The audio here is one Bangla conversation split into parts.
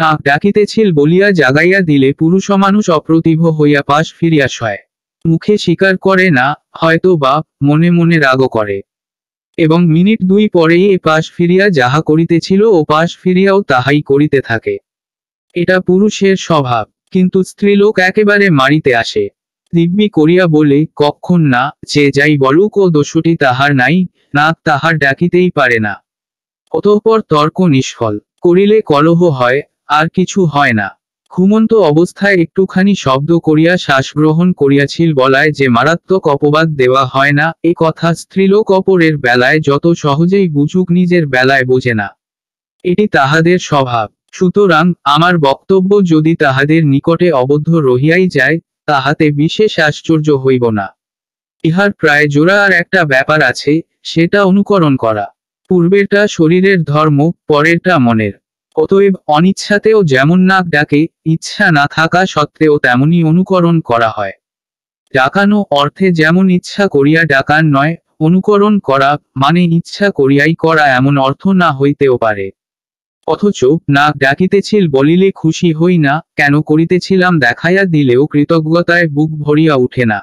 নাক ডাকিতেছিল বলিয়া জাগাইয়া দিলে পুরুষ মানুষ অপ্রতিভ হইয়া পাশ ফিরিয়া শয়। মুখে স্বীকার করে না, হয়তো বা মনে মনে রাগও করে। এবং মিনিট দুই পরেই এ পাশ ফিরিয়া যাহা করিতেছিল ও পাশ ফিরিয়াও তাহাই করিতে থাকে। এটা পুরুষের স্বভাব, কিন্তু স্ত্রীলোক একেবারে মারিতে আসে। দিব্যি করিয়া বলে, কক্ষণ না, যে যাই বলুক ও দোষটি তাহার নাই, নাক তাহার ডাকিতেই পারে না। অতঃপর তর্ক নিষ্ফল। করিলে কলহ হয় আর কিছু হয় না। ঘুমন্ত অবস্থায় একটুখানি শব্দ করিয়া শ্বাস গ্রহণ করিয়াছিল বলায় যে মারাত্মক অপবাদ দেওয়া হয় না, এ কথা স্ত্রীলোক অপরের বেলায় যত সহজেই বুঝুক নিজের বেলায় বোঝে না। এটি তাহাদের স্বভাব। সুতরাং আমার বক্তব্য যদি তাহাদের নিকটে অবদ্ধ রহিয়াই যায়, তাহাতে বিশেষ আশ্চর্য হইব না। ইহার প্রায় জোড়া আর একটা ব্যাপার আছে, সেটা অনুকরণ করা। পূর্বেরটা শরীরের ধর্ম, পরেরটা মনের। অতএব অনিচ্ছাতেও যেমন নাক ডাকে, ইচ্ছা না থাকা সত্ত্বেও তেমনি অনুকরণ করা হয়। ডাকানো অর্থে যেমন ইচ্ছা করিয়া ডাকান নয়, অনুকরণ করা মানে ইচ্ছা করিয়াই করা এমন অর্থ না হইতেও পারে। অথচ নাক ডাকিতেছিল বলিলে খুশি হই না, কেন করিতেছিলাম দেখাইয়া দিলেও কৃতজ্ঞতায় বুক ভরিয়া উঠে না।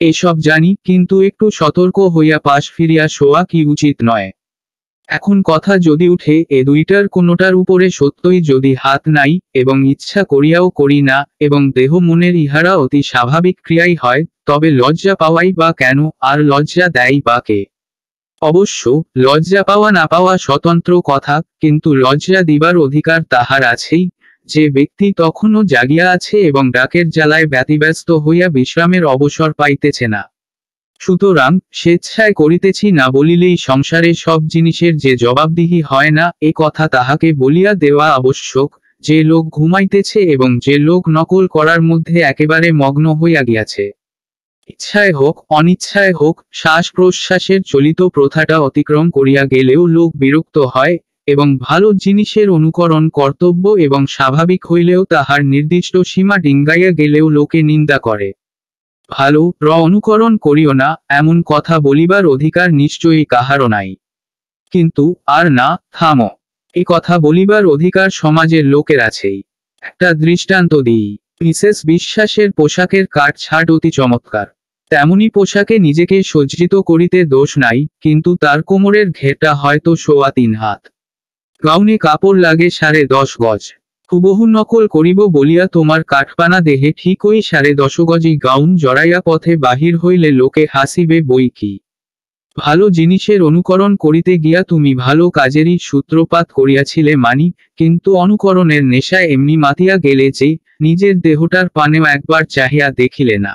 এসব জানি, কিন্তু একটু সতর্ক হইয়া পাশ ফিরিয়া শোয়া কি উচিত নয়। এখন কথা যদি উঠে, এ দুইটার কোনোটার উপরে সত্যই যদি হাত নাই, এবং ইচ্ছা করিয়াও করি না, এবং দেহ মনের ইহারা অতি স্বাভাবিক ক্রিয়াই হয়, তবে লজ্জা পাওয়াই বা কেন, আর লজ্জা দেয় বা কে? অবশ্য, লজ্জা পাওয়া না পাওয়া স্বতন্ত্র কথা, কিন্তু লজ্জা দিবার অধিকার তাহার আছেই, যে ব্যক্তি তখনও জাগিয়া আছে এবং ডাকের জ্বালায় ব্যতিব্যস্ত হইয়া বিশ্রামের অবসর পাইতেছে না। সুতরাং স্বেচ্ছায় করিতেছি না বলিলেই সংসারে সব জিনিসের যে জবাবদিহি হয় না, এ কথা তাহাকে বলিয়া দেওয়া আবশ্যক। যে লোক ঘুমাইতেছে এবং যে লোক নকল করার মধ্যে একেবারে মগ্ন হইয়া গিয়াছে। ইচ্ছায় হোক, অনিচ্ছায় হোক শ্বাস প্রশ্বাসের চলিত প্রথাটা অতিক্রম করিয়া গেলেও লোক বিরক্ত হয় এবং ভালো জিনিসের অনুকরণ কর্তব্য এবং স্বাভাবিক হইলেও তাহার নির্দিষ্ট সীমা ডিঙ্গাইয়া গেলেও লোকে নিন্দা করে। ভালো, র অনুকরণ করিও না, এমন কথা বলিবার অধিকার নিশ্চয়ই কাহারও নাই। কিন্তু, আর না, থামো। এ কথা বলিবার অধিকার সমাজের লোকের আছেই। একটা দৃষ্টান্ত দিই। মিসেস বিশ্বাসের পোশাকের কাট ছাট অতি চমৎকার। তেমনি পোশাকে নিজেকে সজ্জিত করিতে দোষ নাই, কিন্তু তার কোমরের ঘেরটা হয়তো সোয়া তিন হাত। গাউনে কাপড় লাগে সাড়ে দশ গজ। হুবহু নকল করিব বলিয়া তোমার কাঠপানা দেহে ঠিকই সাড়ে দশগজি গাউন জড়াইয়া পথে বাহির হইলে লোকে হাসিবে বই কি। ভালো জিনিসের অনুকরণ করিতে গিয়া তুমি ভালো কাজেরই সূত্রপাত করিয়াছিলে মানি, কিন্তু অনুকরণের নেশায় এমনি মাতিয়া গেলে যে, নিজের দেহটার পানেও একবার চাহিয়া দেখিলে না।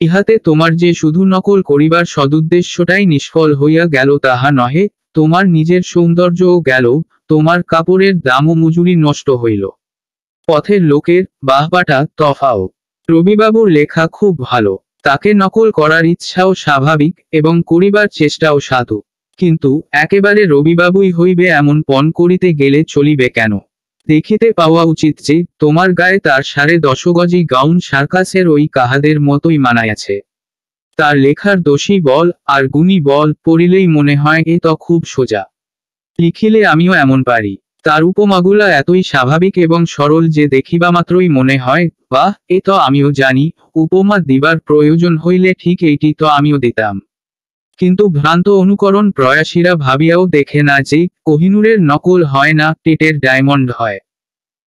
ইহাতে তোমার যে শুধু নকল করিবার সদুদ্দেশ্যটাই নিষ্ফল হইয়া গেল তাহা নহে, তোমার নিজের সৌন্দর্যও গেল তোমার কাপড়ের দাম ও মজুরি নষ্ট হইল। পথের লোকের বাহবাটা তফাও। রবিবাবুর লেখা খুব ভালো। তাকে নকল করার ইচ্ছাও স্বাভাবিক এবং করিবার চেষ্টাও সাধু। কিন্তু একেবারে রবিবাবুই হইবে এমন পণ করিতে গেলে চলিবে কেন? দেখিতে পাওয়া উচিত যে, তোমার গায়ে তার সাড়ে দশগজি গাউন সার্কাসের ওই কাহাদের মতোই মানায়াছে তার লেখার দোষী বল আর গুণী বল পড়িলেই মনে হয় এ তো খুব সোজা। লিখিলে আমিও এমন পারি। তার উপমাগুলা এতই স্বাভাবিক এবং সরল যে দেখিবা মাত্রই মনে হয়, বাহ, এ তো আমিও জানি, উপমা দিবার প্রয়োজন হইলে ঠিক এইটি তো আমিও দিতাম। কিন্তু ভ্রান্ত অনুকরণ প্রয়াসীরা ভাবিয়াও দেখে না যে, কোহিনুরের নকল হয় না, টেটের ডায়মন্ড হয়।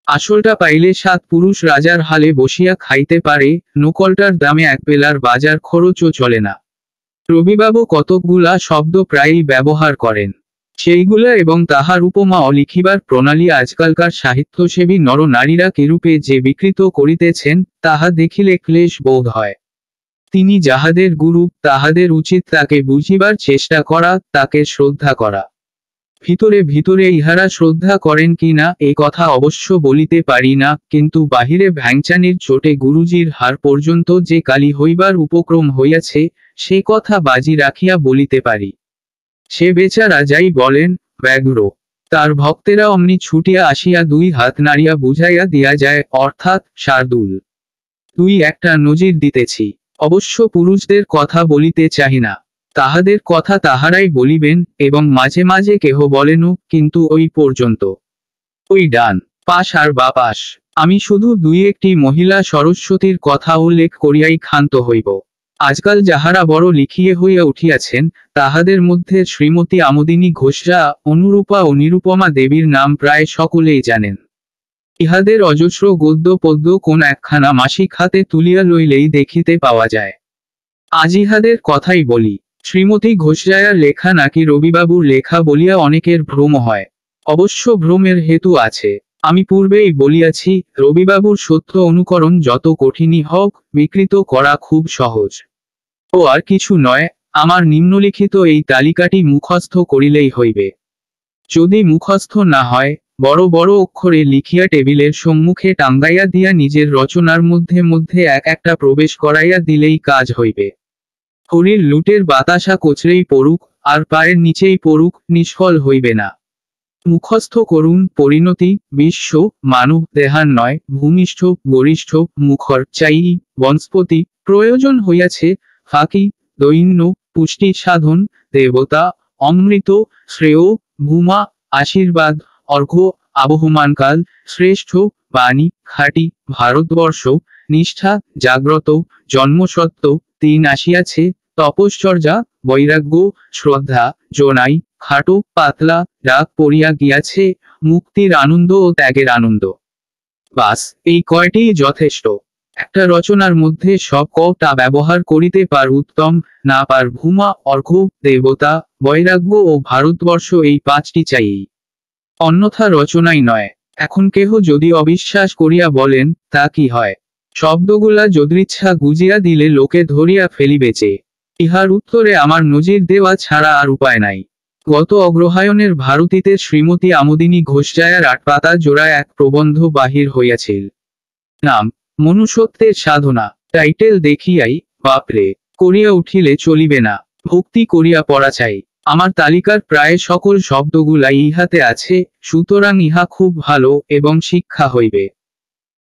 আসলটা পাইলে সাত পুরুষ রাজার হালে বসিয়া খাইতে পারে, নকলটার দামে এক বেলার বাজার খরচও চলে না। রবিবাবু কতকগুলা শব্দ প্রায়ই ব্যবহার করেন। সেইগুলা এবং তাহার উপমা অলিখিবার প্রণালী আজকালকার সাহিত্যসেবী নরনারীরা কেরূপে যে বিকৃত করিতেছেন, তাহা দেখিলে ক্লেশ বোধ হয়। তিনি যাহাদের গুরু, তাহাদের উচিত তাকে বুঝিবার চেষ্টা করা, তাকে শ্রদ্ধা করা। ভিতরে ভিতরে ইহারা শ্রদ্ধা করেন কি না এ কথা অবশ্য বলিতে পারি না, কিন্তু বাহিরে ভ্যাংচানির চোটে গুরুজির হার পর্যন্ত যে কালী হইবার উপক্রম হইয়াছে, সে কথা বাজি রাখিয়া বলিতে পারি। সে বেচারা যাই বলেন ব্যগ্র তার ভক্তেরা অমনি ছুটিয়া আসিয়া দুই হাত নাড়িয়া বুঝাইয়া দিয়া যায়, অর্থাৎ, শার্দুল, তুই একটা নজির দিতেছি। অবশ্য পুরুষদের কথা বলিতে চাহি না। তাহাদের কথা তাহারাই বলিবেন এবং মাঝে মাঝে কেহ বলেনও কিন্তু ওই পর্যন্ত। ওই ডান, পাশ আর বা পাশ। আমি শুধু দুই একটি মহিলা সরস্বতীর কথা উল্লেখ করিয়াই ক্ষান্ত হইব। আজকাল যাহারা বড় লিখিয়ে হইয়া উঠিয়াছেন, তাহাদের মধ্যে শ্রীমতী আমোদিনী ঘোষরা, অনুরূপা ও নিরুপমা দেবীর নাম প্রায় সকলেই জানেন। ইহাদের অজস্র গদ্য পদ্য কোন একখানা মাসিক হাতে তুলিয়া লইলেই দেখিতে পাওয়া যায়। আজ ইহাদের কথাই বলি, শ্রীমতী ঘোষরায়ার লেখা নাকি রবিবাবুর লেখা বলিয়া অনেকের ভ্রম হয়। অবশ্য ভ্রমের হেতু আছে। আমি পূর্বেই বলিয়াছি, রবিবাবুর সত্য অনুকরণ যত কঠিনই হোক, বিকৃত করা খুব সহজ। ও আর কিছু নয়, আমার নিম্নলিখিত এই তালিকাটি মুখস্থ করিলেই হইবে। যদি মুখস্থ না হয়, বড় বড় অক্ষরে লিখিয়া টেবিলের সম্মুখে টাঙ্গাইয়া দিয়া নিজের রচনার মধ্যে মধ্যে এক একটা প্রবেশ করাইয়া দিলেই কাজ হইবে। হরির লুটের বাতাসা কোচরেই পড়ুক, আর পায়ের নিচেই পড়ুক, নিষ্ফল হইবে না। মুখস্থ করুন পরিণতি, বিশ্ব, মানব, দেহার নয়, ভূমিষ্ঠ, গরিষ্ঠ, মুখর, চাই, বনস্পতি, প্রয়োজন হইয়াছে, ফাঁকি, দৈন্য, পুষ্টি সাধন, দেবতা, অমৃত, শ্রেয়, ভূমা, আশীর্বাদ অর্ঘ্য আবহমানকাল শ্রেষ্ঠ, বাণী, খাঁটি, ভারতবর্ষ, নিষ্ঠা, জাগ্রত, জন্মসত্ত্ব, তিন আসিয়াছে, তপশ্চর্যা, বৈরাগ্য, শ্রদ্ধা, জোনাই খাটো, পাতলা, রাগ পড়িয়া গিয়াছে, মুক্তির আনন্দ ও ত্যাগের আনন্দ। বাস, এই কয়টিই যথেষ্ট। একটা রচনার মধ্যে সব কটা ব্যবহার করিতে পার উত্তম, না পার ভূমা অর্ঘ দেবতা, বৈরাগ্য ও ভারতবর্ষ এই পাঁচটি চাই। অন্যথা রচনাই নয়। এখন কেহ যদি অবিশ্বাস করিয়া বলেন, তা কি হয়? শব্দগুলা যদৃচ্ছা গুজিয়া দিলে লোকে ধরিয়া ফেলিবেচে ইহার উত্তরে আমার নজির দেওয়া ছাড়া আর উপায় নাই। গত অগ্রহায়ণের ভারতীতে শ্রীমতী আমোদিনী ঘোষজায়ার আট পাতা জোড়ায় এক প্রবন্ধ বাহির হইয়াছিল। নাম, মনুষ্যত্বের সাধনা। টাইটেল দেখিয়াই, বাপরে, করিয়া উঠিলে চলিবে না। ভক্তি করিয়া পড়া চাই। আমার তালিকার প্রায় সকল শব্দগুলাই ইহাতে আছে, সুতরাং ইহা খুব ভালো এবং শিক্ষা হইবে।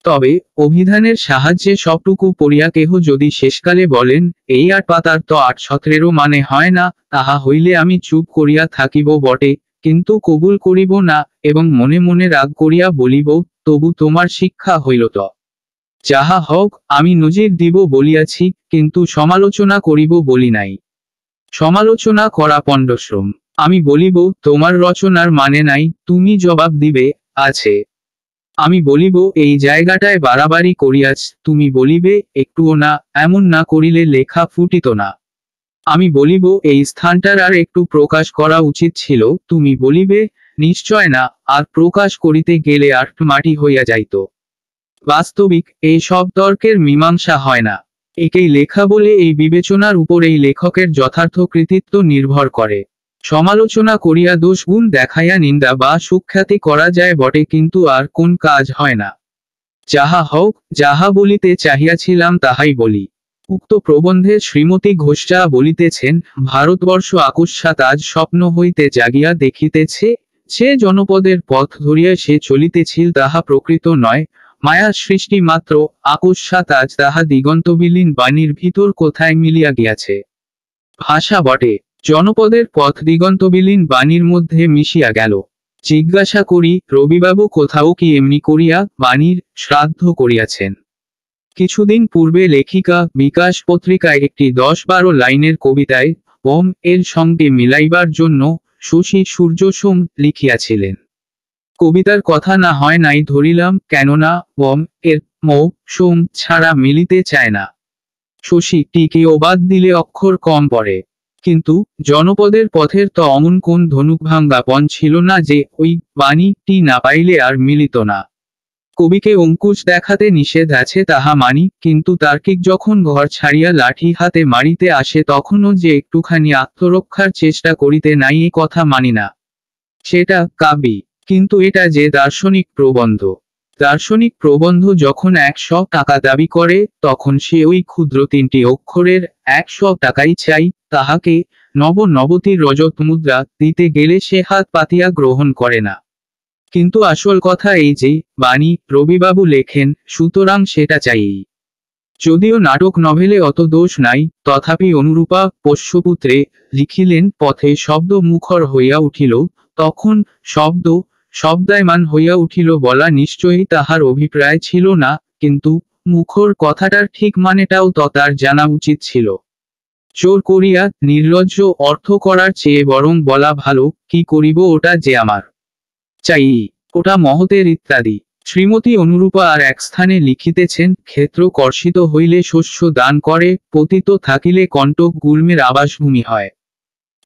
তবে, অভিধানের সাহায্যে সবটুকু পড়িয়া কেহ যদি শেষকালে বলেন, এই আট পাতার তো আট সতেরো মানে হয় না, তাহা হইলে আমি চুপ করিয়া থাকিব বটে, কিন্তু কবুল করিব না, এবং মনে মনে রাগ করিয়া বলিব, তবু তোমার শিক্ষা হইল তো। যাহা হোক আমি নজির দিব বলিয়াছি, কিন্তু সমালোচনা করিব বলি নাই। সমালোচনা করা পণ্ডশ্রম। আমি বলিব, তোমার রচনার মানে নাই, তুমি জবাব দিবে, আছে। আমি বলিব, এই জায়গাটায় বাড়াবাড়ি করিয়াছ, তুমি বলিবে, একটুও না, এমন না করিলে লেখা ফুটিত না। আমি বলিব, এই স্থানটার আর একটু প্রকাশ করা উচিত ছিল, তুমি বলিবে, নিশ্চয় না, আর প্রকাশ করিতে গেলে আর মাটি হইয়া যাইত। বাস্তবিক, এই সব তর্কের মীমাংসা হয় না। একেই লেখা বলে এই বিবেচনার উপর এই লেখকের যথার্থ কৃতিত্ব নির্ভর করে। সমালোচনা করিয়া দোষগুণ দেখাইয়া নিন্দা বা সুখ্যাতি করা যায় বটে, কিন্তু আর কোন কাজ হয় না। যাহা হোক যাহা বলিতে চাহিয়াছিলাম তাহাই বলি। উক্ত প্রবন্ধে শ্রীমতী ঘোষা বলিতেছেন, ভারতবর্ষ আকস্মাত আজ স্বপ্ন হইতে জাগিয়া দেখিতেছে সে জনপদের পথ ধরিয়া সে চলিতেছিল তাহা প্রকৃত নয়। মায়া সৃষ্টি মাত্র আকস্মাত আজ তাহা দিগন্তবিলীন বাণীর ভিতর কোথায় মিলিয়া গিয়াছে? ভাষা বটে। জনপদের পথ দিগন্তবিলীন বাণীর মধ্যে মিশিয়া গেল। জিজ্ঞাসা করি, রবিবাবু কোথাও কি এমনি করিয়া বাণীর শ্রাদ্ধ করিয়াছেন? কিছুদিন পূর্বে লেখিকা বিকাশ পত্রিকায় একটি দশ বারো লাইনের কবিতায় ওম এর সঙ্গে মিলাইবার জন্য শশী সূর্যসোম লিখিয়াছিলেন। কবিতার কথা না হয় নাই ধরিলাম, কেননা ওম এর মো সোম ছাড়া মিলিতে চায় না। শশী টিকে ওবাদ দিলে অক্ষর কম পড়ে। কিন্তু জনপদের পথের তো অমন কোন ধনুক ভাঙ্গা পণ ছিল না যে ওই বাণীটি না পাইলে আর মিলিত না। কবিকে অঙ্কুশ দেখাতে নিষেধ আছে তাহা মানি, কিন্তু তার্কিক যখন ঘর ছাড়িয়া লাঠি হাতে মারিতে আসে তখনও যে একটুখানি আত্মরক্ষার চেষ্টা করিতে নাই এ কথা মানি না। সেটা কাবি কিন্তু এটা যে দার্শনিক প্রবন্ধ। দার্শনিক প্রবন্ধ যখন একশো টাকা দাবি করে, তখন সে ওই ক্ষুদ্র তিনটি অক্ষরের একশো টাকাই চাই, তাহাকে নব নবতির রজত মুদ্রা দিতে গেলে সে হাত পাতিয়া গ্রহণ করে না। কিন্তু আসল কথা এই যে, বাণী রবিবাবু লেখেন, সুতরাং সেটা চাই। যদিও নাটক নভেলে অত দোষ নাই, তথাপি অনুরূপা পোষ্যপুত্রে লিখিলেন, পথে শব্দ মুখর হইয়া উঠিল, তখন শব্দ শব্দায়মান হইয়া উঠিল, বলা নিশ্চয়ই তাহার অভিপ্রায় ছিল না, কিন্তু মুখর কথাটার ঠিক মানেটাও তো তার জানা উচিত ছিল। চোর করিয়া নির্লজ্জ অর্থ করার চেয়ে বরং বলা ভালো, কি করিব ওটা যে আমার। চাই, ওটা মহতের ইত্যাদি। শ্রীমতী অনুরূপা আর এক স্থানে লিখিতেছেন, ক্ষেত্র কর্ষিত হইলে শস্য দান করে, পতিত থাকিলে কণ্টক গুল্মের আবাসভূমি হয়।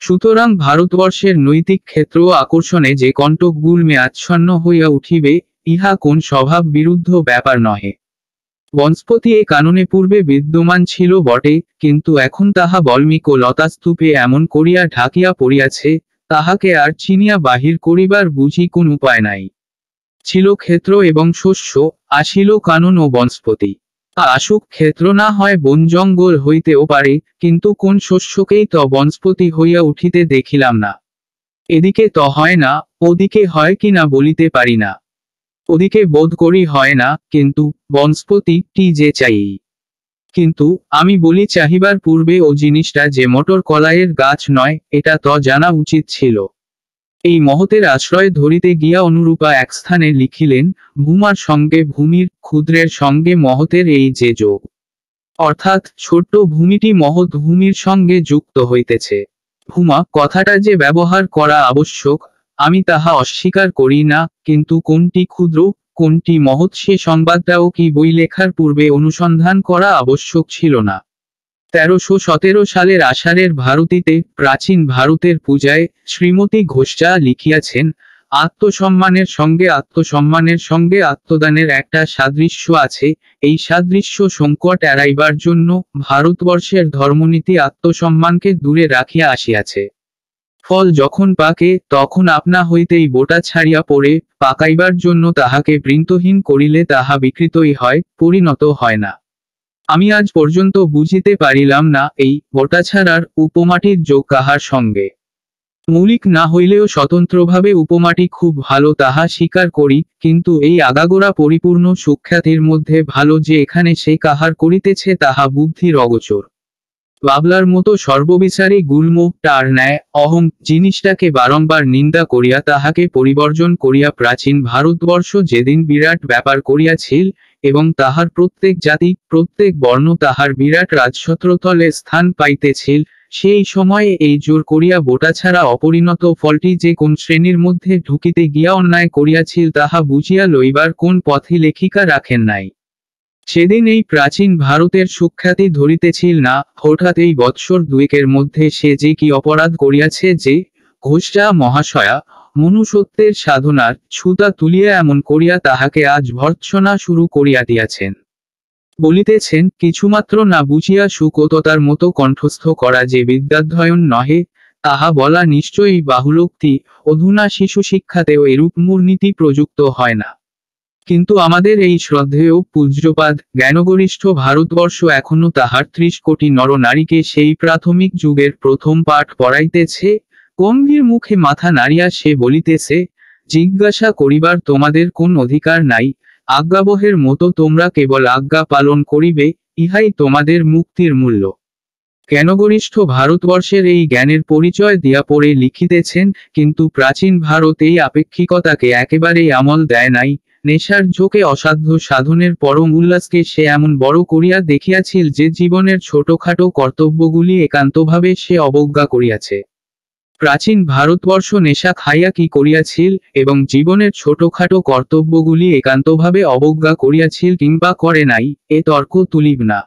সুতরাং ভারতবর্ষের নৈতিক ক্ষেত্র আকর্ষণে যে কণ্টক গুল্মে আচ্ছন্ন হইয়া উঠিবে, ইহা কোন স্বভাব বিরুদ্ধ ব্যাপার নহে। বনস্পতি এ কাননে পূর্বে বিদ্যমান ছিল বটে, কিন্তু এখন তাহা বল্মিক ও লতাস্তূপে এমন করিয়া ঢাকিয়া পড়িয়াছে, তাহাকে আর চিনিয়া বাহির করিবার বুঝি কোন উপায় নাই। ছিল ক্ষেত্র এবং শস্য, আসিল কানন ও বনস্পতি। আসুক, ক্ষেত্র না হয় বন জঙ্গল হইতেও পারে কিন্তু কোন শস্যকেই তো বনস্পতি হইয়া উঠিতে দেখিলাম না। এদিকে তো হয় না, ওদিকে হয় কিনা বলিতে পারি না। ওদিকে বোধ করি হয় না, কিন্তু বনস্পতি টি যে চাই। কিন্তু আমি বলি চাহিবার পূর্বে ও জিনিসটা যে মোটর কলাইয়ের গাছ নয়, এটা তো জানা উচিত ছিল। এই মহতের আশ্রয় ধরিতে গিয়া অনুরূপা এক স্থানে লিখিলেন, ভূমার সঙ্গে ভূমির, ক্ষুদ্রের সঙ্গে মহতের এই যে যোগ। অর্থাৎ ছোট্ট ভূমিটি মহৎ ভূমির সঙ্গে যুক্ত হইতেছে। ভূমা, কথাটা যে ব্যবহার করা আবশ্যক, আমি তাহা অস্বীকার করি না, কিন্তু কোনটি ক্ষুদ্র, কোনটি মহৎ সে সংবাদটাও কি বই লেখার পূর্বে অনুসন্ধান করা আবশ্যক ছিল না। তেরোশো সতেরো সালের আষাঢ়ের ভারতীতে, প্রাচীন ভারতের পূজায় শ্রীমতী ঘোষা লিখিয়াছেন, আত্মসম্মানের সঙ্গে আত্মসম্মানের সঙ্গে আত্মদানের একটা সাদৃশ্য আছে, এই সাদৃশ্য সংকট এড়াইবার জন্য ভারতবর্ষের ধর্মনীতি আত্মসম্মানকে দূরে রাখিয়া আসিয়াছে। ফল যখন পাকে, তখন আপনা হইতেই বোটা ছাড়িয়া পড়ে, পাকাইবার জন্য তাহাকে বৃন্তহীন করিলে তাহা বিকৃতই হয়, পরিণত হয় না। আমি আজ পর্যন্ত বুঝিতে পারিলাম না এই বোটা ছাড়ার উপমাটির যোগ কাহার সঙ্গে। মৌলিক না হইলেও স্বতন্ত্রভাবে উপমাটি খুব ভালো তাহা স্বীকার করি, কিন্তু এই আগাগোড়া পরিপূর্ণ সুখ্যাতির মধ্যে ভালো যে এখানে সে কাহার করিতেছে তাহা বুদ্ধির অগোচর বাবলার মতো সর্ববিচারী গুল্ম, টার ন্যায়, অহং জিনিসটাকে বারংবার নিন্দা করিয়া তাহাকে পরিবর্জন করিয়া প্রাচীন ভারতবর্ষ যেদিন বিরাট ব্যাপার করিয়াছিল এবং তাহার প্রত্যেক জাতি, প্রত্যেক বর্ণ তাহার বিরাট রাজছত্রতলে স্থান পাইতেছিল, সেই সময়ে এই জোর করিয়া বোটা ছাড়া অপরিণত ফলটি যে কোন শ্রেণির মধ্যে ঢুকিতে গিয়া অন্যায় করিয়াছিল তাহা বুঝিয়া লইবার কোন পথে লেখিকা রাখেন নাই। সেদিন এই প্রাচীন ভারতের সুখ্যাতি ধরিতেছিল না, হঠাৎ এই বৎসর দুয়েকের মধ্যে সে যে কি অপরাধ করিয়াছে যে, ঘোষা মহাশয়া মনুষ্যত্বের সাধনার ছুতা তুলিয়া এমন করিয়া তাহাকে আজ ভর্ৎসনা শুরু করিয়া দিয়াছেন। বলিতেছেন, কিছুমাত্র না বুঝিয়া সুকততার মতো কণ্ঠস্থ করা যে বিদ্যাধ্যয়ন নহে, তাহা বলা নিশ্চয়ই বাহুলোক্তি, অধুনা শিশু শিক্ষাতেও এরূপ মূর্নীতি প্রযুক্ত হয় না। কিন্তু আমাদের এই শ্রদ্ধেয় পূজ্যপাদ, জ্ঞানগরিষ্ঠ ভারতবর্ষ এখনও তাহার ত্রিশ কোটি নরনারীকে সেই প্রাথমিক যুগের প্রথম পাঠ পড়াইতেছে গম্ভীর মুখে মাথা নাড়িয়া সে বলিতেছে, জিজ্ঞাসা করিবার তোমাদের কোন অধিকার নাই। আজ্ঞাবহের মতো তোমরা কেবল আজ্ঞা পালন করিবে, ইহাই তোমাদের মুক্তির মূল্য। জ্ঞানগরিষ্ঠ ভারতবর্ষের এই জ্ঞানের পরিচয় দিয়া পড়ে লিখিতেছেন, কিন্তু প্রাচীন ভারত এই আপেক্ষিকতাকে একেবারেই আমল দেয় নাই। নেশার ঝোঁকে অসাধ্য সাধনের পরম উল্লাসকে সে এমন বড় করিয়া দেখিয়াছিল যে জীবনের ছোটখাটো কর্তব্যগুলি একান্তভাবে সে অবজ্ঞা করিয়াছে। প্রাচীন ভারতবর্ষ নেশা খাইয়া কি করিয়াছিল এবং জীবনের ছোটখাটো কর্তব্যগুলি একান্তভাবে অবজ্ঞা করিয়াছিল কিংবা করে নাই, এ তর্ক তুলিব না।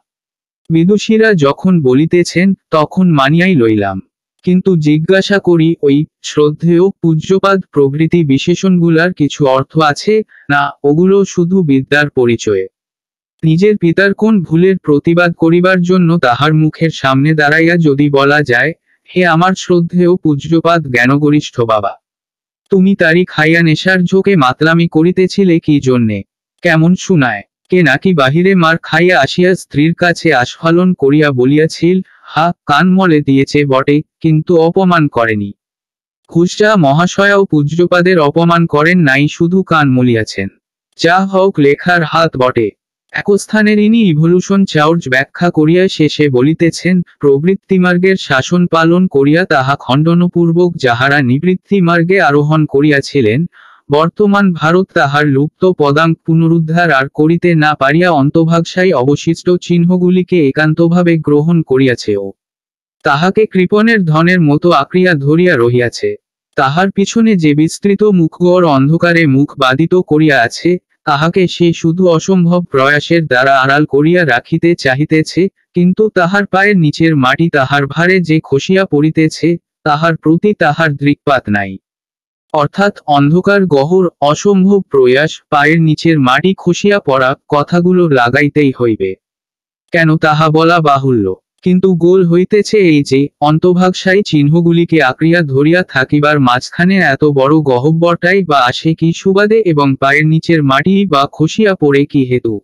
বিদুষীরা যখন বলিতেছেন, তখন মানিয়াই লইলাম। কিন্তু জিজ্ঞাসা করি, ওই শ্রদ্ধেয় পূজ্যপাদ প্রভৃতি বিশেষণগুলার কিছু অর্থ আছে? না, ওগুলো শুধু বিদ্যার পরিচয়ে। নিজের পিতার কোন ভুলের প্রতিবাদ করিবার জন্য তাহার মুখের সামনে দাঁড়াইয়া যদি বলা যায় হে আমার শ্রদ্ধেয় পূজ্যপাদ জ্ঞানগরিষ্ঠ বাবা। তুমি তারি খাইয়া নেশার ঝোঁকে মাতলামি করিতেছিলে কি জন্যে? কেমন শুনায়, কে নাকি বাহিরে মার খাইয়া আসিয়া স্ত্রীর কাছে আস্ফালন করিয়া বলিয়াছিল, হা, কান মলে দিয়েছে বটে, কিন্তু অপমান করেনি। খুশরা মহাশয়াও পূজ্যপাদের অপমান করেন নাই, শুধু কান মলিয়াছেন। যা হোক লেখার হাত বটে। একস্থানের ইনি ইভলিউশন চার্জ ব্যাখ্যা করিয়া শেষে বলিতেছেন প্রবৃত্তিমার্গের শাসন পালন করিয়া তাহা খণ্ডনপূর্বক যাহারা নিবৃত্তি মার্গে আরোহণ করিয়াছিলেন, বর্তমান ভারত তাহার লুপ্ত পদাঙ্ক পুনরুদ্ধার আর করিতে না পারিয়া অন্তভাগসাই অবশিষ্ট চিহ্নগুলিকে একান্তভাবে গ্রহণ করিয়াছে ও তাহাকে কৃপণের ধনের মতো আক্রিয়া ধরিয়া রহিয়াছে। তাহার পিছনে যে বিস্তৃত মুখগড় অন্ধকারে মুখ বাদিত করিয়া আছে তাহাকে সে শুধু অসম্ভব প্রয়াসের দ্বারা আড়াল করিয়া রাখিতে চাহিতেছে, কিন্তু তাহার পায়ের নিচের মাটি তাহার ভারে যে খসিয়া পড়িতেছে, তাহার প্রতি তাহার দৃকপাত নাই। অর্থাৎ অন্ধকার গহর অসম্ভব প্রয়াস পায়ের নিচের মাটি খসিয়া পড়া কথাগুলো লাগাইতেই হইবে। কেন তাহা বলা বাহুল্য? কিন্তু গোল হইতেছে এই যে অন্তভাগসায়ী চিহ্নগুলিকে আক্রিয়া ধরিয়া থাকিবার মাঝখানে এত বড় গহব্বরটাই বা আসে কি সুবাদে এবং পায়ের নিচের মাটি বা খসিয়া পড়ে কি হেতু?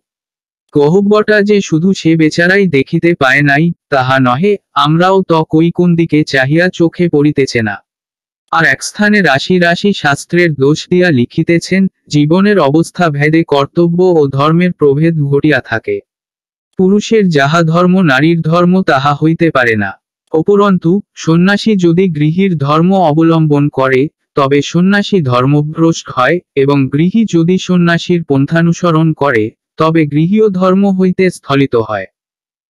গহব্বরটা যে শুধু সে বেচারাই দেখিতে পায় নাই, তাহা নহে, আমরাও ত কই কোন দিকে চাহিয়া চোখে পড়িতেছে না। আর এক স্থানে রাশি রাশি শাস্ত্রের দোষ দিয়া লিখিতেছেন, জীবনের অবস্থা ভেদে কর্তব্য ও ধর্মের প্রভেদ ঘটিয়া থাকে। পুরুষের যাহা ধর্ম নারীর ধর্ম তাহা হইতে পারে না। অপরন্তু, সন্ন্যাসী যদি গৃহীর ধর্ম অবলম্বন করে, তবে সন্ন্যাসী ধর্মভ্রষ্ট হয় এবং গৃহী যদি সন্ন্যাসীর পন্থানুসরণ করে, তবে গৃহীয় ধর্ম হইতে স্থলিত হয়।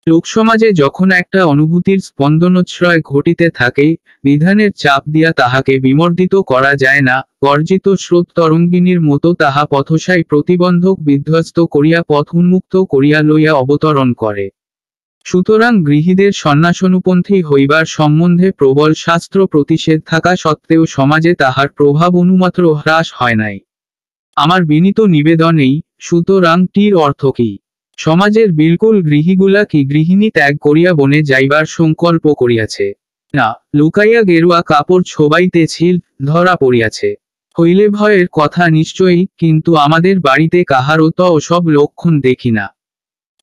লোকসমাজে যখন একটা অনুভূতির স্পন্দনোচ্ছ্রয় ঘটিতে থাকে বিধানের চাপ দিয়া তাহাকে বিমর্দিত করা যায় না, গর্জিত স্রোত তরঙ্গিনীর মতো তাহা পথসাই প্রতিবন্ধক বিধ্বস্ত করিয়া পথ উন্মুক্ত করিয়া লইয়া অবতরণ করে। সুতরাং গৃহীদের সন্ন্যাসনুপন্থী হইবার সম্বন্ধে প্রবল শাস্ত্র প্রতিষেধ থাকা সত্ত্বেও সমাজে তাহার প্রভাব অনুমাত্র হ্রাস হয় নাই। আমার বিনীত নিবেদনেই সুতরাং টির অর্থ কি? সমাজের বিলকুল গৃহীগুলা কি গৃহিণী ত্যাগ করিয়া বনে যাইবার সংকল্প করিয়াছে? না, লুকাইয়া গেরুয়া কাপড় ছোবাইতেছিল ধরা পড়িয়াছে। হইলে ভয়ের কথা নিশ্চয়ই, কিন্তু আমাদের বাড়িতে কাহারও তো সব লক্ষণ দেখি না।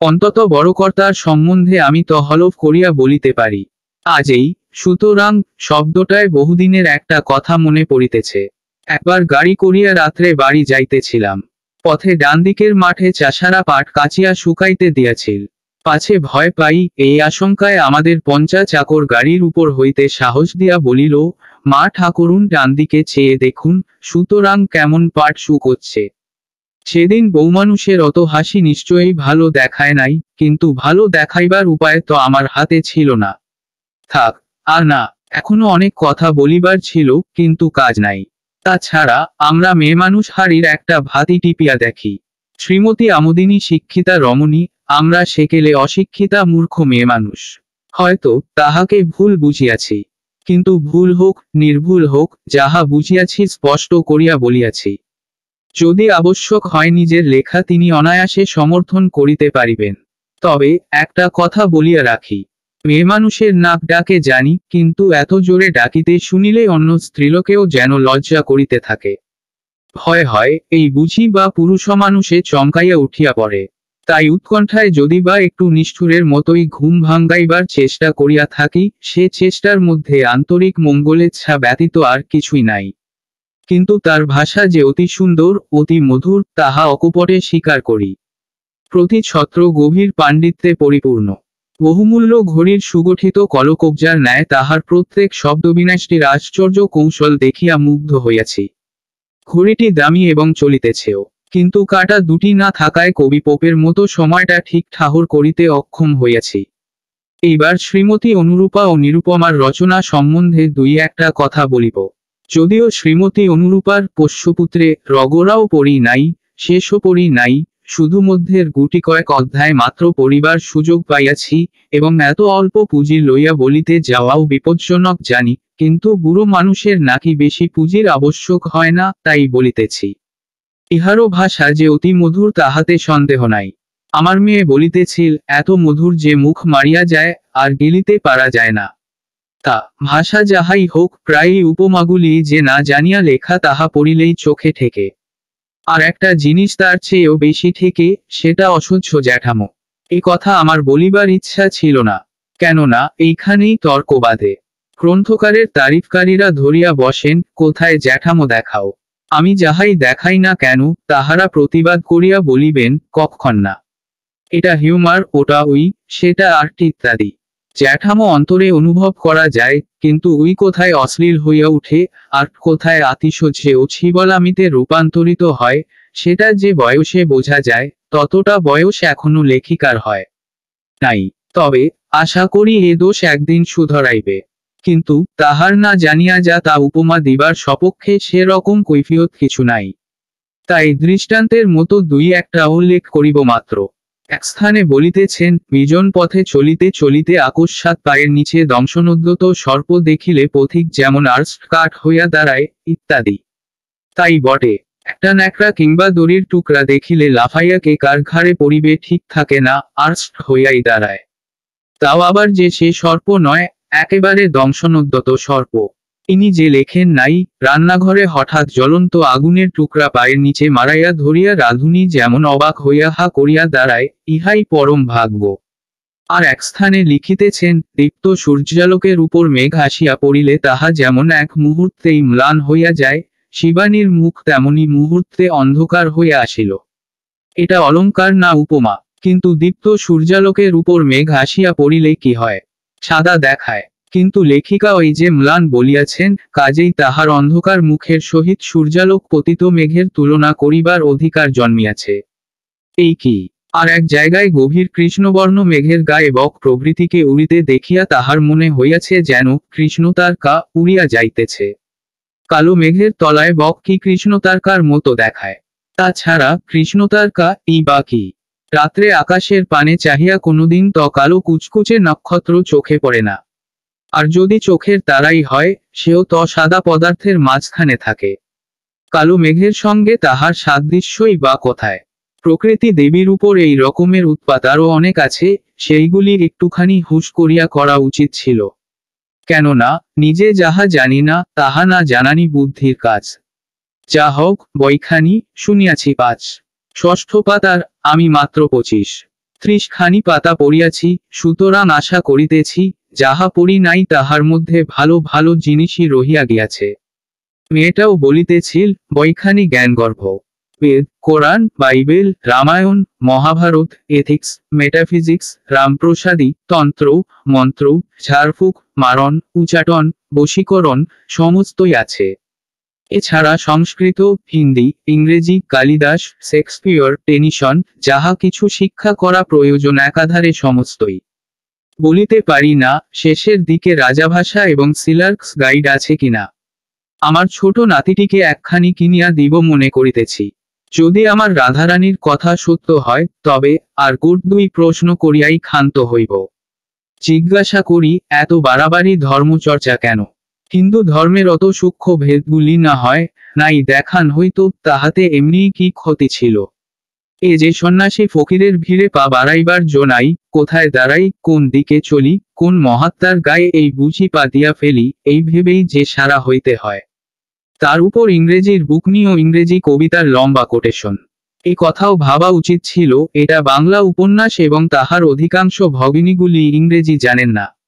অন্তত বড়কর্তার সম্বন্ধে আমি তহলফ করিয়া বলিতে পারি। আজই, সুতরাং, শব্দটায় বহুদিনের একটা কথা মনে পড়িতেছে। একবার গাড়ি করিয়া রাত্রে বাড়ি যাইতেছিলাম। পথে ডানদিকের মাঠে চাষারা পাট কাচিয়া শুকাইতে দিয়াছিল। পাছে ভয় পাই, এই আশঙ্কায় আমাদের পঞ্চা চাকর গাড়ির উপর হইতে সাহস দিয়া বলিল, মা ঠাকুরুন ডানদিকে চেয়ে দেখুন, সুতরাং কেমন পাট শুকোচ্ছে। সেদিন বৌমানুষের অত হাসি নিশ্চয়ই ভালো দেখায় নাই, কিন্তু ভালো দেখাইবার উপায় তো আমার হাতে ছিল না। থাক, আর না, এখনও অনেক কথা বলিবার ছিল, কিন্তু কাজ নাই। তাছাড়া আমরা মেয়ে মানুষ হাড়ির একটা ভাতি টিপিয়া দেখি। শ্রীমতী আমোদিনী শিক্ষিতা রমণী, আমরা সেকেলে অশিক্ষিতা মূর্খ মেয়ে মানুষ। হয়তো তাহাকে ভুল বুঝিয়াছি। কিন্তু ভুল হোক, নির্ভুল হোক, যাহা বুঝিয়াছি স্পষ্ট করিয়া বলিয়াছি। যদি আবশ্যক হয় নিজের লেখা তিনি অনায়াসে সমর্থন করিতে পারিবেন। তবে একটা কথা বলিয়া রাখি মেয়ে মানুষের নাক ডাকে জানি, কিন্তু এত জোরে ডাকিতে শুনিলে অন্য স্ত্রীলোকেও যেন লজ্জা করিতে থাকে। ভয় হয়, এই বুঝি বা পুরুষ মানুষে চমকাইয়া উঠিয়া পড়ে। তাই উৎকণ্ঠায় যদি বা একটু নিষ্ঠুরের মতোই ঘুম ভাঙ্গাইবার চেষ্টা করিয়া থাকি, সে চেষ্টার মধ্যে আন্তরিক মঙ্গলেচ্ছা ব্যতীত আর কিছুই নাই। কিন্তু তার ভাষা যে অতি সুন্দর, অতি মধুর, তাহা অকপটে স্বীকার করি। প্রতি ছত্র গভীর পাণ্ডিত্যে পরিপূর্ণ। বহুমূল্য ঘড়ির সুগঠিত কলকবজার ন্যায় তাহার প্রত্যেক শব্দবিনাশটির আশ্চর্য কৌশল দেখিয়া মুগ্ধ হইয়াছি। ঘড়িটি দামি এবং চলিতেছেও, কিন্তু কাটা দুটি না থাকায় কবি পোপের মতো সময়টা ঠিক ঠাহর করিতে অক্ষম হইয়াছি। এইবার শ্রীমতী অনুরূপা ও নিরুপমার রচনা সম্বন্ধে দুই একটা কথা বলিব। যদিও শ্রীমতী অনুরূপার পোষ্যপুত্রে রগরাও পড়ি নাই, শেষও পড়ি নাই শুধু মধ্যের গুটি কয়েক অধ্যায় মাত্র পড়িবার সুযোগ পাইয়াছি এবং এত অল্প পুঁজি লইয়া বলিতে যাওয়াও বিপজ্জনক জানি, কিন্তু বুড়ো মানুষের নাকি বেশি পুঁজির আবশ্যক হয় না, তাই বলিতেছি। ইহারও ভাষা যে অতি মধুর তাহাতে সন্দেহ নাই। আমার মেয়ে বলিতেছিল, এত মধুর যে মুখ মারিয়া যায়, আর গিলিতে পারা যায় না। তা, ভাষা যাহাই হোক, প্রায়ই উপমাগুলি যে না জানিয়া লেখা তাহা পড়িলেই চোখে ঠেকে। আর একটা জিনিস তার চেয়েও বেশি থেকে, সেটা অসহ্য জ্যাঠামো। এ কথা আমার বলিবার ইচ্ছা ছিল না, কেননা এইখানেই তর্ক বাঁধে। গ্রন্থকারের তারিফকারীরা ধরিয়া বসেন, কোথায় জ্যাঠামো দেখাও? আমি যাহাই দেখাই না কেন, তাহারা প্রতিবাদ করিয়া বলিবেন, কক্ষণ না। এটা হিউমার, ওটা উই, সেটা আর্ট ইত্যাদি। জ্যাঠামো অন্তরে অনুভব করা যায় কিন্তু উই কোথায় অশ্লীল হইয়া উঠে, আর কোথায় আতিশয্যে ও ছিবলামিতে রূপান্তরিত হয়, সেটা যে বয়সে বোঝা যায়, ততটা বয়স এখনও লেখিকার হয় নাই। তবে, আশা করি এ দোষ একদিন শুধরাইবে। কিন্তু, তাহার না জানিয়া যা তা উপমা দিবার সপক্ষে সেরকম কৈফিয়ত কিছু নাই। তাই দৃষ্টান্তের মতো দুই একটা উল্লেখ করিব মাত্র। এক স্থানে বলিতেছেন, বিজন পথে চলিতে চলিতে আকস্মাৎ পায়ের নিচে দংশনোদ্যত সর্প দেখিলে পথিক যেমন আর্স কাঠ হইয়া দাঁড়ায়, ইত্যাদি। তাই বটে। একটা ন্যাকড়া কিংবা দড়ির টুকরা দেখিলে লাফাইয়া কে কার ঘাড়ে পরিবে ঠিক থাকে না আর্স হইয়াই দাঁড়ায়। তাও আবার যে সে সর্প নয়, একেবারে দংশনোদ্যত সর্প। ইনি যে লেখেন নাই, রান্নাঘরে হঠাৎ জ্বলন্ত আগুনের টুকরা পায়ের নিচে মারাইয়া ধরিয়া রাধুনি যেমন অবাক হইয়া হা করিয়া দাঁড়ায়, ইহাই পরম ভাগ্য। আর এক স্থানে লিখিতেছেন, দীপ্ত সূর্যালোকের উপর মেঘ আসিয়া পড়িলে তাহা যেমন এক মুহূর্তেই ম্লান হইয়া যায়, শিবানীর মুখ তেমনি মুহূর্তে অন্ধকার হইয়া আসিল। এটা অলংকার না উপমা, কিন্তু দীপ্ত সূর্যালোকের উপর মেঘ আসিয়া পড়িলে কি হয়? সাদা দেখায়। কিন্তু লেখিকা ওই যে ম্লান বলিয়াছেন, কাজেই তাহার অন্ধকার মুখের সহিত সূর্যালোক পতিত মেঘের তুলনা করিবার অধিকার জন্মিয়াছে। এই কি? আর এক জায়গায় গভীর কৃষ্ণবর্ণ মেঘের গায়ে বক প্রভৃতিকে উড়িতে দেখিয়া তাহার মনে হইয়াছে যেন কৃষ্ণ তার কা উড়িয়া যাইতেছে। কালো মেঘের তলায় বক কি কৃষ্ণতারকার মতো দেখায়? তাছাড়া কৃষ্ণতারকা ই বা কি? রাত্রে আকাশের পানে চাহিয়া কোনোদিন ত কালো কুচকুচে নক্ষত্র চোখে পড়ে না। আর যদি চোখের তারাই হয়, সেও ত সাদা পদার্থের মাঝখানে থাকে। কালো মেঘের সঙ্গে তাহার সাদৃশ্যই বা কোথায়? প্রকৃতি দেবীর উপর এই রকমের উৎপাত আরও অনেক আছে, সেইগুলি একটুখানি হুশ করিয়া করা উচিত ছিল। কেননা, নিজে যাহা জানি না, তাহা না জানানি বুদ্ধির কাজ। যা হোক বইখানি শুনিয়াছি পাঁচ। ষষ্ঠ পাতার আমি মাত্র পঁচিশ। ত্রিশ খানি পাতা পড়িয়াছি, সুতরাং আশা করিতেছি, যাহা পড়ি নাই তাহার মধ্যে ভালো ভালো জিনিসই রহিয়া গিয়াছে। মেয়েটাও বলিতেছিল, বইখানি জ্ঞানগর্ভ। Veda, Quran, Bible, Ramayana, Mahabharata, ethics, metaphysics, রামপ্রসাদী, তন্ত্র, মন্ত্র, ঝাড়ফুঁক, মারণ উচাটন বশীকরণ, সমস্তই আছে। এছাড়া সংস্কৃত, হিন্দি, ইংরেজি, কালিদাস, শেক্সপিয়র টেনিসন যাহা কিছু শিক্ষা করা প্রয়োজন একাধারে সমস্তই। বলিতে পারি না, শেষের দিকে রাজাভাষা এবং সিলার্কস গাইড আছে কিনা। আমার ছোট নাতিটিকে একখানি কিনিয়া দিব মনে করিতেছি। যদি আমার রাধারানীর কথা সত্য হয়, তবে আর গুট দুই প্রশ্ন করিয়াই ক্ষান্ত হইব। জিজ্ঞাসা করি, এত বাড়াবাড়ি ধর্মচর্চা কেন? হিন্দু ধর্মের অত সূক্ষ্ম ভেদগুলি না হয়, নাই দেখান হইতো তাহাতে এমনিই কি ক্ষতি ছিল। এ যে সন্ন্যাসী ফকিরের ভিড়ে পা বাড়াইবার জোনাই কোথায় দাঁড়াই, কোন দিকে চলি, কোন মহাত্মার গায়ে এই বুঝি পা দিয়া ফেলি, এই ভেবেই যে সারা হইতে হয়। তার উপর ইংরেজির বুকনি ও ইংরেজি কবিতার লম্বা কোটেশন। এই কথাও ভাবা উচিত ছিল, এটা বাংলা উপন্যাস এবং তাহার অধিকাংশ ভগিনীগুলি ইংরেজি জানেন না।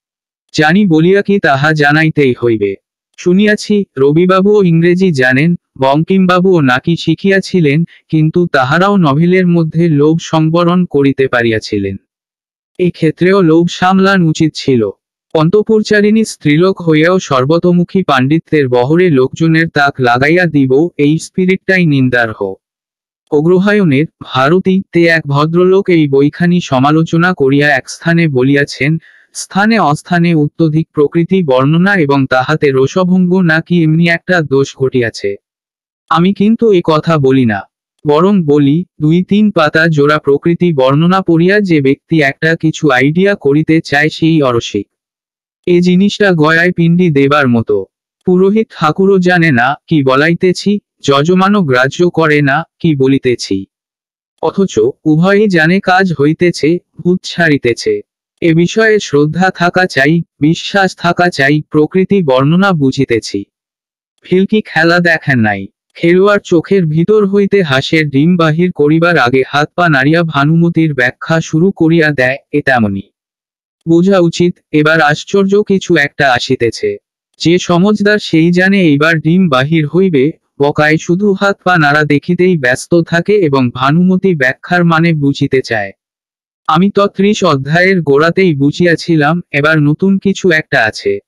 জানি বলিয়া কি তাহা জানাইতেই হইবে। শুনিয়াছি, রবিবাবুও ইংরেজি জানেন, বঙ্কিমবাবুও নাকি শিখিয়াছিলেন, কিন্তু তাহারাও নভেলের মধ্যে লোভ সংবরণ করিতে পারিয়াছিলেন। ক্ষেত্রেও লোভ সামলান উচিত ছিল। অন্তপুরচারিণী স্ত্রীলোক হইয়াও সর্বতমুখী পাণ্ডিত্যের বহরে লোকজনের তাক লাগাইয়া দিব, এই স্পিরিটটাই নিন্দার হোক অগ্রহায়ণের ভারতী তে এক ভদ্রলোক এই বইখানি সমালোচনা করিয়া এক স্থানে বলিয়াছেন স্থানে অস্থানে অত্যধিক প্রকৃতি, বর্ণনা এবং তাহাতে রসভঙ্গ নাকি এমনি একটা দোষ ঘটিয়াছে। আমি কিন্তু এ কথা বলি না। বরং বলি, দুই তিন পাতা জোড়া প্রকৃতি বর্ণনা পড়িয়া যে ব্যক্তি একটা কিছু আইডিয়া করিতে চায় সেই অরসিক। এ জিনিসটা গয়ায় পিণ্ডি দেবার মতো। পুরোহিত ঠাকুরও জানে না, কি বলাইতেছি, যজমানও গ্রাহ্য করে না, কি বলিতেছি। অথচ উভয়ই জানে কাজ হইতেছে, ভূত ছাড়িতেছে। এ বিষয়ে শ্রদ্ধা থাকা চাই, বিশ্বাস থাকা চাই, প্রকৃতি বর্ণনা বুঝিতেছি। ফিলকি খেলা দেখেন নাই। খেলোয়াড় চোখের ভিতর হইতে হাসের ডিম বাহির করিবার আগে হাত পা নাড়িয়া ভানুমতির ব্যাখ্যা শুরু করিয়া দেয়, এ তেমনি। বোঝা উচিত, এবার আশ্চর্য কিছু একটা আসিতেছে। যে সমজদার সেই জানে এইবার ডিম বাহির হইবে, বকায় শুধু হাত পা নাড়া দেখিতেই ব্যস্ত থাকে এবং ভানুমতি ব্যাখ্যার মানে বুঝিতে চায়। আমি তো ত্রিশ অধ্যায়ের গোড়াতেই বুঝিয়াছিলাম, এবার নতুন কিছু একটা আছে।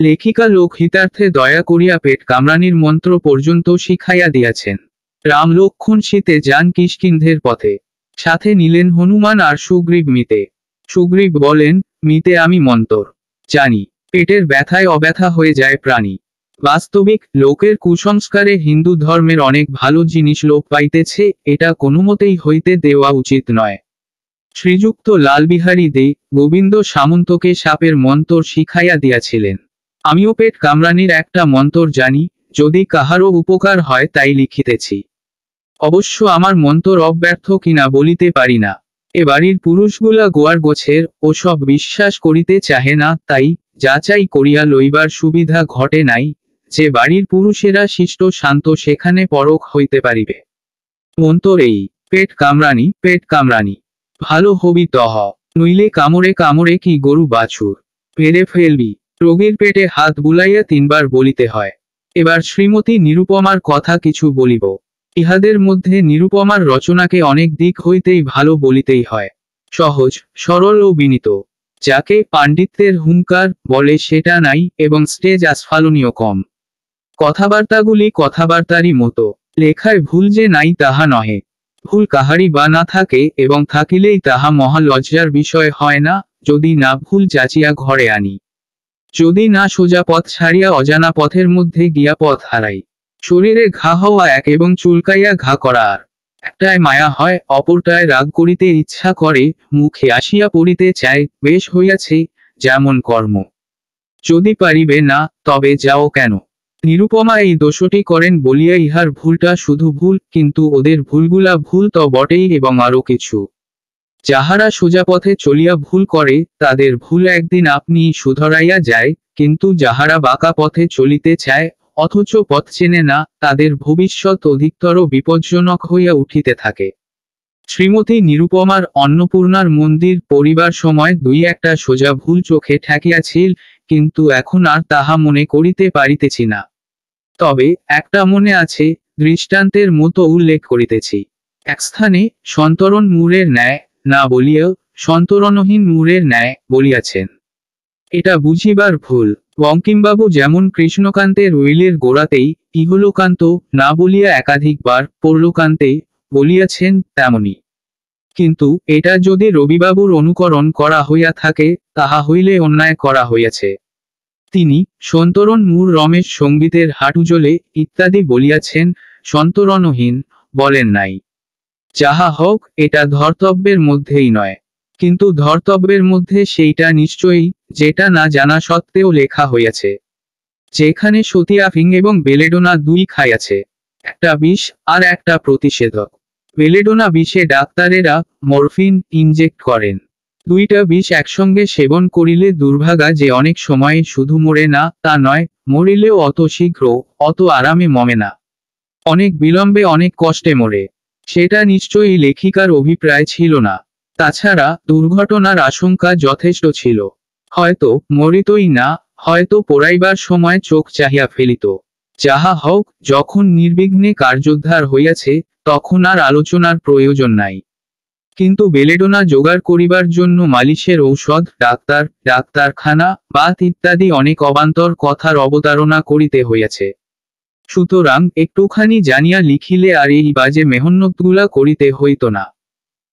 লেখিকা লোক হিতার্থে দয়া করিয়া পেট কামরানির মন্ত্র পর্যন্ত শিখাইয়া দিয়াছেন। রাম লক্ষণ শীতে যান কিষ্কিন্ধের পথে। সাথে নিলেন হনুমান আর সুগ্রীব মিতে। সুগ্রীব বলেন, মিতে আমি মন্তর। জানি, পেটের ব্যথায় অব্যথা হয়ে যায় প্রাণী। বাস্তবিক লোকের কুসংস্কারে হিন্দু ধর্মের অনেক ভালো জিনিস লোপ পাইতেছে, এটা কোনোমতেই হইতে দেওয়া উচিত নয়। শ্রীযুক্ত লালবিহারী দে গোবিন্দ সামন্তকে সাপের মন্তর শিখাইয়া দিয়াছিলেন। আমিও পেট কামরানির একটা মন্তর জানি, যদি কাহারও উপকার হয় তাই লিখিতেছি। অবশ্য আমার মন্তর অব্যর্থ কিনা বলিতে পারি না। এ বাড়ির পুরুষগুলা গোয়ার গোছের ওসব বিশ্বাস করিতে চাহে না, তাই যাচাই করিয়া লইবার সুবিধা ঘটে নাই, যে বাড়ির পুরুষেরা শিষ্ট শান্ত সেখানে পরক হইতে পারিবে। মন্তর এই, পেট কামরানি পেট কামরানি। ভালো হবি তহ। নইলে কামড়ে কামড়ে কি গরু বাছুর? পেরে ফেলবি। রোগীর পেটে হাত বুলাইয়া তিনবার বলিতে হয়। এবার শ্রীমতী নিরুপমার কথা কিছু বলিব। ইহাদের মধ্যে নিরুপমার রচনাকে অনেক দিক হইতেই ভালো বলিতেই হয়। সহজ, সরল ও বিনীত। যাকে পাণ্ডিত্যের হুঙ্কার বলে সেটা নাই এবং স্টেজ আস্ফালনীয় কম। কথাবার্তাগুলি কথাবার্তারই মতো। লেখায় ভুল যে নাই তাহা নহে। ভুল কাহারি বা না থাকে এবং থাকিলেই তাহা মহা লজ্জার বিষয় হয় না, যদি না ভুল যাচিয়া ঘরে আনি। যদি না সোজা পথ ছাড়িয়া অজানা পথের মধ্যে গিয়া পথ হারাই। শরীরে ঘা হওয়া এক এবং চুলকাইয়া ঘা করা আর। একটায় মায়া হয়, অপরটায় রাগ করিতে ইচ্ছা করে, মুখে আসিয়া পড়িতে চায়, বেশ হইয়াছে, যেমন কর্ম। যদি পারিবে না, তবে যাও কেন? নিরুপমা এই দোষটি করেন বলিয়া ইহার ভুলটা শুধু ভুল, কিন্তু ওদের ভুলগুলা ভুল তো বটেই এবং আরও কিছু। যাহারা সোজা পথে চলিয়া ভুল করে, তাদের ভুল একদিন আপনি শুধরাইয়া যায়, কিন্তু যাহারা বাঁকা পথে চলিতে চায়, অথচ পথ চেনে না, তাদের ভবিষ্যৎ অধিকতর বিপজ্জনক হইয়া উঠিতে থাকে। শ্রীমতী নিরুপমার অন্নপূর্ণার মন্দির পরিবার সময় দুই একটা সোজা ভুল চোখে ঠেকিয়াছিল কিন্তু এখন আর তাহা মনে করিতে পারিতেছি না। তবে একটা মনে আছে, দৃষ্টান্তের মতো উল্লেখ করিতেছি। এক স্থানে সন্তরণ মূরের ন্যায় না বলিয়াও সন্তরণহীন মূরের ন্যায় বলিয়াছেন। এটা বুঝিবার ভুল। বঙ্কিমবাবু যেমন কৃষ্ণকান্তের উইলের গোড়াতেই ইহলোকান্ত না বলিয়া একাধিকবার পরলোকান্তে বলিয়াছেন, তেমনি। কিন্তু এটা যদি রবিবাবুর অনুকরণ করা হইয়া থাকে, তাহা হইলে অন্যায় করা হইয়াছে। তিনি সন্তরণ মূর রমেশ সঙ্গীতের হাটুজলে ইত্যাদি বলিয়াছেন, সন্তরণহীন, বলেন নাই। যাহা হোক এটা ধর্তব্যের মধ্যেই নয়। কিন্তু ধর্তব্যের মধ্যে সেইটা নিশ্চয়ই, যেটা না জানা সত্ত্বেও লেখা হইয়াছে। যেখানে সতিয়াফিং এবং বেলেডোনা দুই খাইয়াছে, একটা বিষ আর একটা প্রতিষেধক। বেলেডোনা বিষে ডাক্তারেরা মরফিন ইনজেক্ট করেন। দুইটা বিষ একসঙ্গে সেবন করিলে দুর্ভাগা যে অনেক সময়ে শুধু মরে না, তা নয়, মরিলেও অত শীঘ্র, অত আরামে মমে না। অনেক বিলম্বে অনেক কষ্টে মরে। সেটা নিশ্চয়ই লেখিকার অভিপ্রায় ছিল না। তাছাড়া দুর্ঘটনার আশঙ্কা যথেষ্ট ছিল। হয়তো মরিতই না, হয়তো পড়াইবার সময় চোখ চাহিয়া ফেলিত। যাহা হোক যখন নির্বিঘ্নে কার্যোদ্ধার হইয়াছে, তখন আর আলোচনার প্রয়োজন নাই। কিন্তু বেলেডোনা জোগাড় করিবার জন্য মালিশের ঔষধ, ডাক্তার, ডাক্তারখানা, বাত ইত্যাদি অনেক অবান্তর কথার অবতারণা করিতে হইয়াছে। সুতরাং একটুখানি জানিয়া লিখিলে আর এই বাজে মেহন্নতগুলা করিতে হইত না।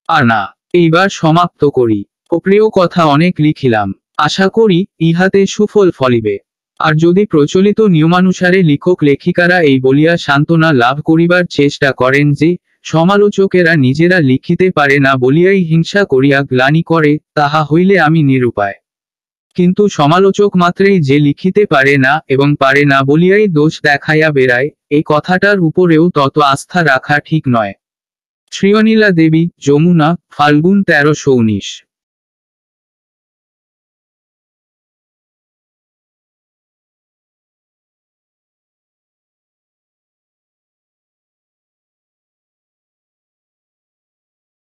আর না, এইবার সমাপ্ত করি। অপ্রিয় কথা অনেক লিখিলাম। আশা করি ইহাতে সুফল ফলিবে। আর যদি প্রচলিত নিয়মানুসারে লেখক লেখিকারা এই বলিয়া সান্ত্বনা লাভ করিবার চেষ্টা করেন যে, সমালোচকেরা নিজেরা লিখিতে পারে না বলিয়াই হিংসা করিয়া গ্লানি করে, তাহা হইলে আমি নিরুপায়। কিন্তু সমালোচক মাত্রেই যে লিখিতে পারে না এবং পারে না বলিয়াই দোষ দেখাইয়া বেড়ায়, এই কথাটার উপরেও তত আস্থা রাখা ঠিক নয়। শ্রীঅনীলা দেবী, যমুনা, ফাল্গুন তেরোশো উনিশ।